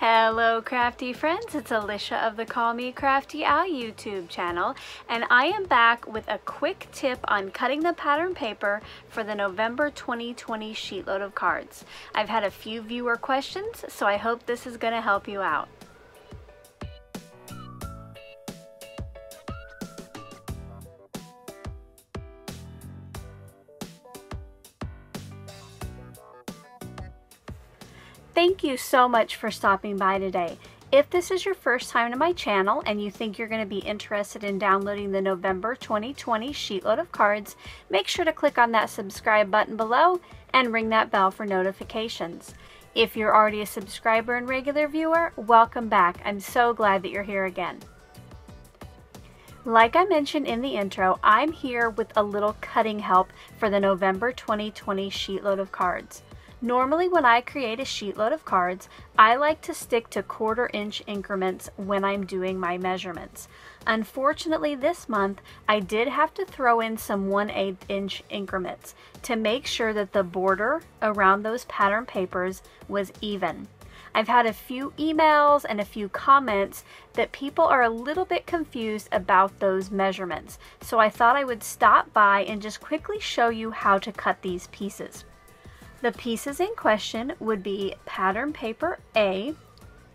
Hello crafty friends, it's Alicia of the Call Me Crafty Al YouTube channel and I am back with a quick tip on cutting the pattern paper for the November 2020 sheetload of cards. I've had a few viewer questions so I hope this is going to help you out. Thank you so much for stopping by today. If this is your first time to my channel and you think you're going to be interested in downloading the November 2020 sheetload of cards, make sure to click on that subscribe button below and ring that bell for notifications. If you're already a subscriber and regular viewer, welcome back. I'm so glad that you're here again. Like I mentioned in the intro, I'm here with a little cutting help for the November 2020 sheetload of cards. Normally when I create a sheet load of cards, I like to stick to quarter inch increments when I'm doing my measurements. Unfortunately this month, I did have to throw in some 1 8 inch increments to make sure that the border around those pattern papers was even. I've had a few emails and a few comments that people are a little bit confused about those measurements. So I thought I would stop by and just quickly show you how to cut these pieces. The pieces in question would be pattern paper A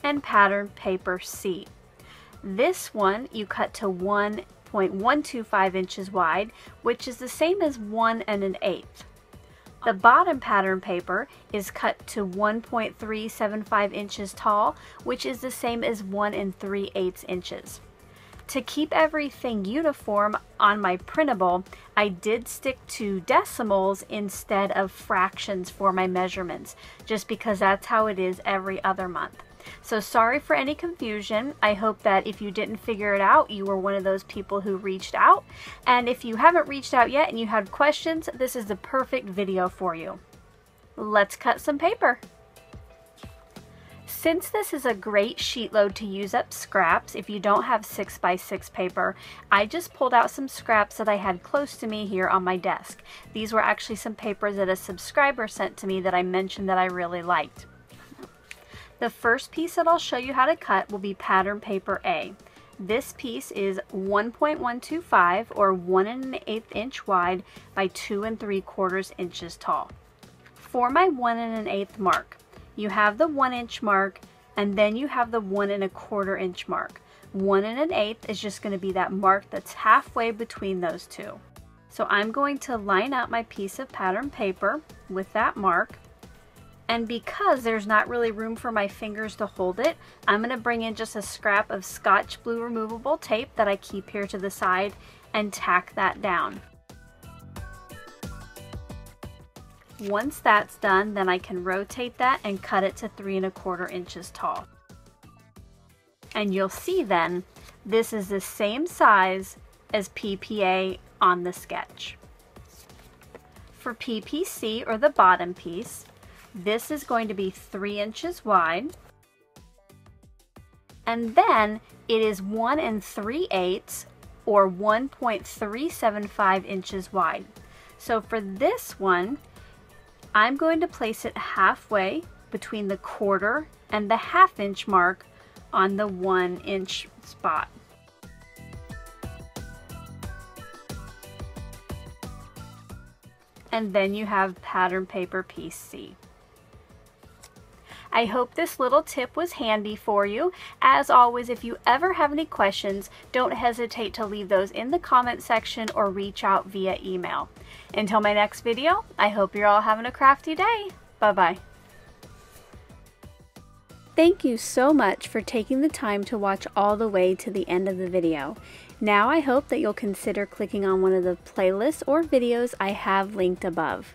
and pattern paper C. This one you cut to 1.125 inches wide, which is the same as 1 and an eighth. The bottom pattern paper is cut to 1.375 inches tall, which is the same as 1 and 3 eighths inches. To keep everything uniform on my printable, I did stick to decimals instead of fractions for my measurements, just because that's how it is every other month. So sorry for any confusion. I hope that if you didn't figure it out, you were one of those people who reached out. And if you haven't reached out yet and you had questions, this is the perfect video for you. Let's cut some paper. Since this is a great sheet load to use up scraps, if you don't have 6x6 paper, I just pulled out some scraps that I had close to me here on my desk. These were actually some papers that a subscriber sent to me that I mentioned that I really liked. The first piece that I'll show you how to cut will be pattern paper A. This piece is 1.125 or 1 and an eighth inch wide by 2 and 3 quarters inches tall. For my 1 and an eighth mark, you have the one inch mark and then you have the one and a quarter inch mark. One and an eighth is just going to be that mark that's halfway between those two. So I'm going to line up my piece of pattern paper with that mark. And because there's not really room for my fingers to hold it, I'm going to bring in just a scrap of Scotch Blue removable tape that I keep here to the side and tack that down. Once that's done, then I can rotate that and cut it to three and a quarter inches tall. And you'll see then, this is the same size as PPA on the sketch. For PPC, or the bottom piece, this is going to be three inches wide. And then it is one and three eighths, or 1.375 inches wide. So for this one, I'm going to place it halfway between the quarter and the half inch mark on the one inch spot. And then you have pattern paper piece C. I hope this little tip was handy for you. As always, if you ever have any questions, don't hesitate to leave those in the comment section or reach out via email. Until my next video, I hope you're all having a crafty day. Bye-bye. Thank you so much for taking the time to watch all the way to the end of the video. Now I hope that you'll consider clicking on one of the playlists or videos I have linked above.